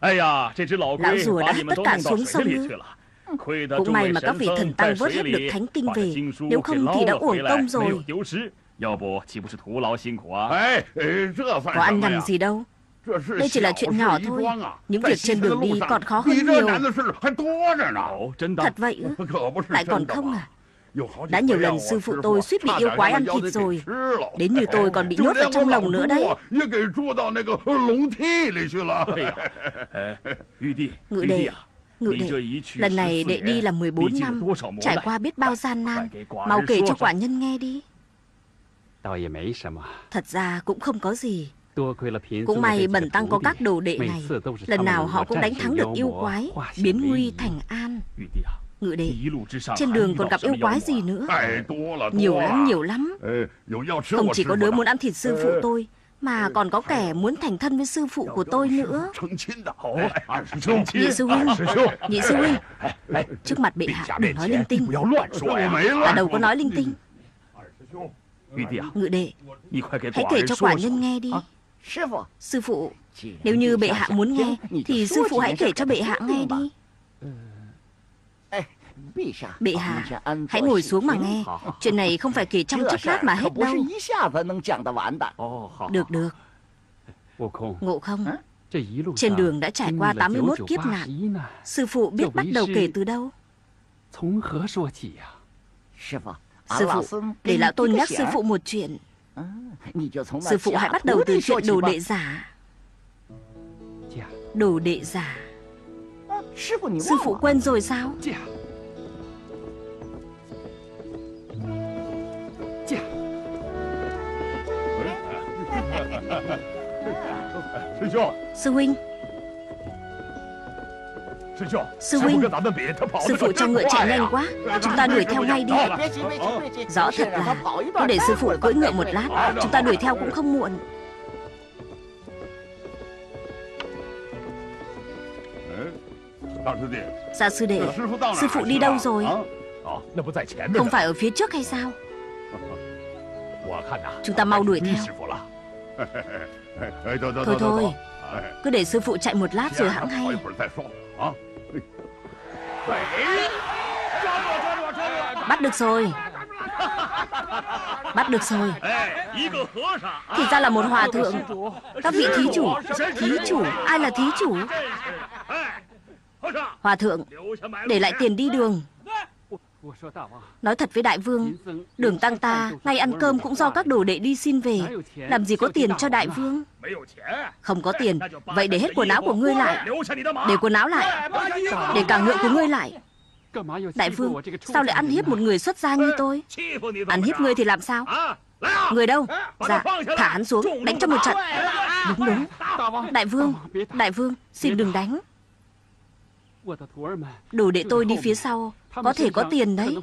Lão rùa đã tất cả xuống sông ư Cũng may mà các vị thần tăng vớt hết được thánh kinh về. Nếu không thì đã uổng công rồi. Có ăn nằm gì đâu. Đây chỉ là chuyện nhỏ thôi. Những việc trên đường đi còn khó hơn nhiều. Thật vậy ư? Lại còn không à đã nhiều lần sư phụ tôi suýt bị yêu quái ăn thịt rồi. Đến như tôi còn bị nhốt ở trong lồng nữa đấy. Ngự đệ Ngự đệ Lần này đệ đi là 14 năm. Trải qua biết bao gian nan. Mau kể cho quả nhân nghe đi. Thật ra cũng không có gì. Cũng may bẩn tăng có các đồ đệ này. Lần nào họ cũng đánh thắng được yêu quái Biến nguy thành an Ngự đệ. Trên đường còn gặp yêu quái gì nữa? Nhiều lắm nhiều lắm. Không chỉ có đứa muốn ăn thịt sư phụ tôi Mà còn có kẻ muốn thành thân với sư phụ của tôi nữa. Nhị sư huynh Nhị sư huynh Trước mặt bệ hạ đừng nói linh tinh Ta đâu có nói linh tinh Ngự đệ Hãy kể cho quả nhân nghe đi。Sư phụ Nếu như bệ hạ muốn nghe Thì sư phụ hãy kể cho bệ hạ nghe đi Bệ hạ, hãy ngồi xuống mà nghe. Chuyện này không phải kể trong chốc lát mà hết đâu. Được được. Ngộ không? Trên đường đã trải qua 81 kiếp nạn. Sư phụ biết bắt đầu kể từ đâu? Sư phụ, để lão tôn nhắc sư phụ một chuyện. Sư phụ hãy bắt đầu từ chuyện đồ đệ giả. Đồ đệ giả. Sư phụ quên rồi sao Sư huynh Sư huynh Sư phụ cho ngựa chạy nhanh quá Chúng ta đuổi theo ngay đi。Rõ thật là Cứ để sư phụ cưỡi ngựa một lát Chúng ta đuổi theo cũng không muộn。Dạ sư đệ Sư phụ đi đâu rồi？Không phải ở phía trước hay sao Chúng ta mau đuổi theo Thôi thôi Cứ để sư phụ chạy một lát rồi hãng hay. Bắt được rồi. Bắt được rồi. Thì ra là một hòa thượng. Các vị thí chủ Thí chủ. Ai là thí chủ? Hòa thượng Để lại tiền đi đường Nói thật với đại vương Đường tăng ta Ngay ăn cơm cũng do các đồ đệ đi xin về. Làm gì có tiền cho đại vương? Không có tiền. Vậy để hết quần áo của ngươi lại. Để quần áo lại. Để cả ngựa của ngươi lại. Đại vương Sao lại ăn hiếp một người xuất gia như tôi? Ăn hiếp ngươi thì làm sao? Người đâu? Dạ Thả hắn xuống Đánh cho một trận. Đúng đúng. Đại vương Đại vương Xin đừng đánh Đồ đệ tôi đi phía sau. Có thể có tiền đấy.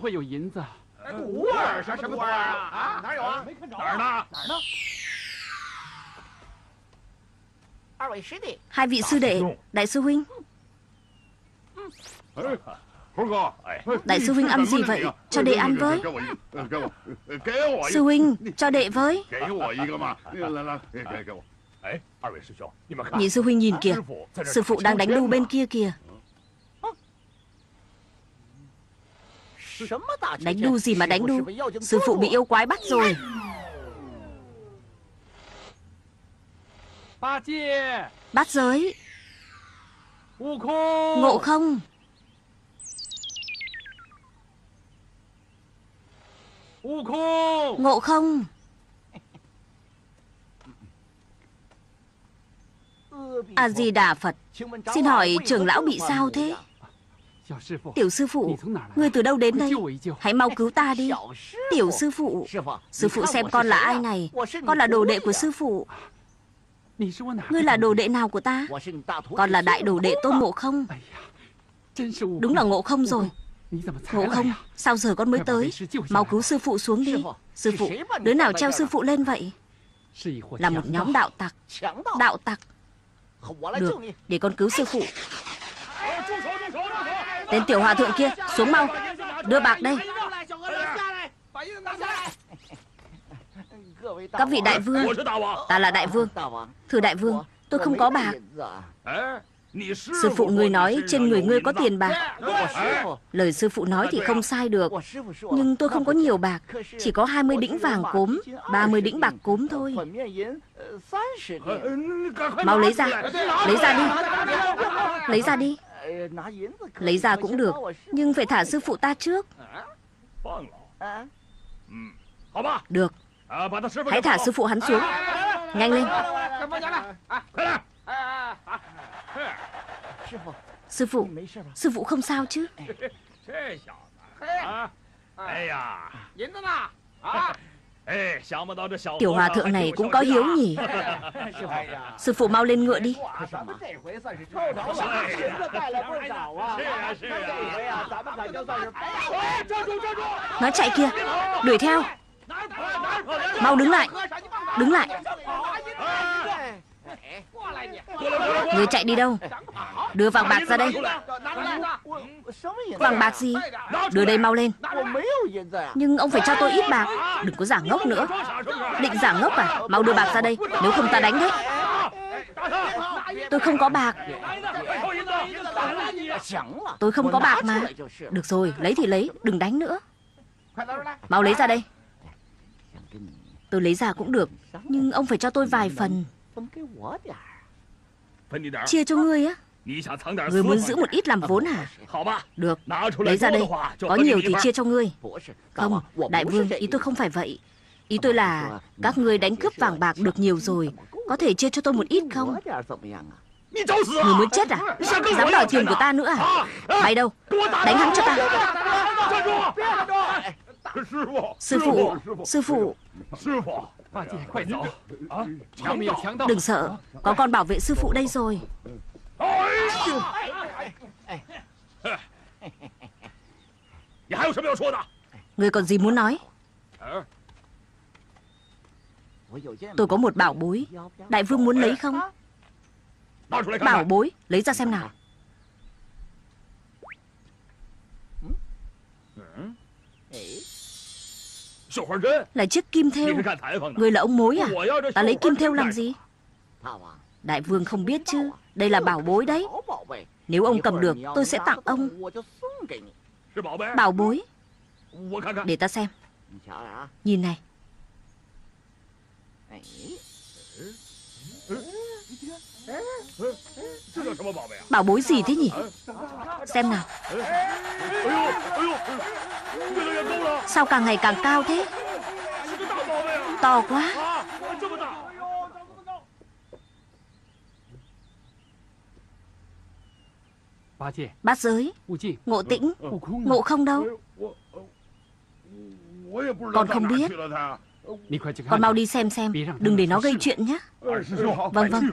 Hai vị sư đệ Đại sư huynh. Đại sư huynh ăn gì vậy? Cho đệ ăn với. Sư huynh Cho đệ với. Nhị sư huynh nhìn kìa. Sư phụ đang đánh đu bên kia kìa Đánh đu gì mà đánh đu? Sư phụ bị yêu quái bắt rồi. Bắt giới. Ngộ không? Ngộ không? A-di-đà Phật. Xin hỏi trưởng lão bị sao thế Tiểu sư phụ Ngươi từ đâu đến đây？Hãy mau cứu ta đi。Tiểu sư phụ Sư phụ xem con là ai này？Con là đồ đệ của sư phụ。Ngươi là đồ đệ nào của ta Con là đại đồ đệ tôn ngộ không？Đúng là ngộ không rồi。Ngộ không？Sao giờ con mới tới？Mau cứu sư phụ xuống đi。Sư phụ Đứa nào treo sư phụ lên vậy？Là một nhóm đạo tặc。Đạo tặc。Được Để con cứu sư phụ Tên tiểu hòa thượng kia, xuống mau. Đưa bạc đây. Các vị đại vương, Ta là đại vương. Thưa đại vương, Tôi không có bạc. Sư phụ người nói trên người ngươi có tiền bạc. Lời sư phụ nói thì không sai được. Nhưng tôi không có nhiều bạc. Chỉ có 20 đĩnh vàng cốm 30 đĩnh bạc cốm thôi. Mau lấy ra. Lấy ra đi. Lấy ra đi. Lấy ra cũng được, Nhưng phải thả sư phụ ta trước. Được. Hãy thả sư phụ hắn xuống. Nhanh lên. Sư phụ Sư phụ không sao chứ? Tiểu hòa thượng này cũng có hiếu nhỉ。Sư phụ mau lên ngựa đi。Nó chạy kia Đuổi theo Mau đứng lại Đứng lại Người chạy đi đâu Đưa vàng bạc ra đây Vàng bạc gì Đưa đây mau lên nhưng ông phải cho tôi ít bạc. Đừng có giả ngốc nữa. Định giả ngốc à? Mau đưa bạc ra đây. Nếu không ta đánh đấy. Tôi không có bạc. Tôi không có bạc mà. Được rồi, lấy thì lấy. Đừng đánh nữa. Mau lấy ra đây. Tôi lấy ra cũng được. Nhưng ông phải cho tôi vài phần. Chia cho ngươi á. Ngươi muốn giữ một ít làm vốn hả? Được Lấy ra đây. Có nhiều thì chia cho ngươi. Không Đại vương Ý tôi không phải vậy. Ý tôi là Các ngươi đánh cướp vàng bạc được nhiều rồi. Có thể chia cho tôi một ít không? Người muốn chết à? Dám đòi tiền của ta nữa à? Mày đâu? Đánh hắn cho ta. Sư phụ Sư phụ Đừng sợ Có con bảo vệ sư phụ đây rồi Người còn gì muốn nói? Tôi có một bảo bối. Đại vương muốn lấy không? Bảo bối Lấy ra xem nào. Là chiếc kim thêu. Người là ông mối à? Ta lấy kim thêu làm gì? Đại vương không biết chứ đây là bảo bối đấy. Nếu ông cầm được, tôi sẽ tặng ông. Bảo bối. Để ta xem. Nhìn này. Bảo bối gì thế nhỉ? Xem nào. Sao càng ngày càng cao thế? To quá. Bát giới Ngộ tĩnh Ngộ không đâu Con không biết con mau đi xem xem Đừng để nó gây chuyện nhé Vâng vâng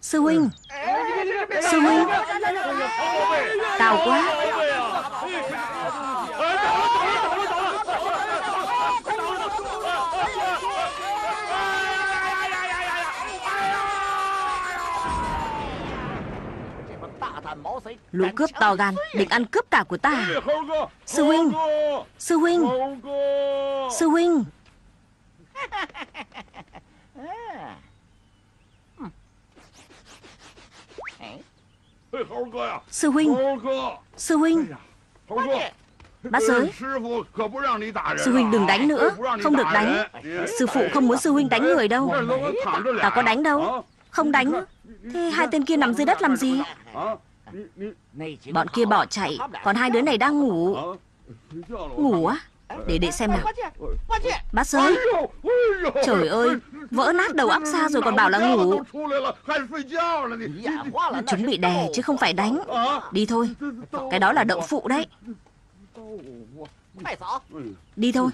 Sư huynh Sư huynh Cao quá Lũ cướp to gan Định ăn cướp cả của ta Sư huynh Sư huynh Sư huynh. Sư huynh Sư huynh. Bát giới. Sư huynh đừng đánh nữa Không được đánh. Sư phụ không muốn sư huynh đánh người đâu. Ta có đánh đâu. Không đánh. Thế hai tên kia nằm dưới đất làm gì Bọn kia bỏ chạy Còn hai đứa này đang ngủ Ngủ á Để để xem nào Bác giới Trời ơi Vỡ nát đầu óc xa rồi còn bảo là ngủ Chúng bị đè chứ không phải đánh Đi thôi Cái đó là đậu phụ đấy Đi thôi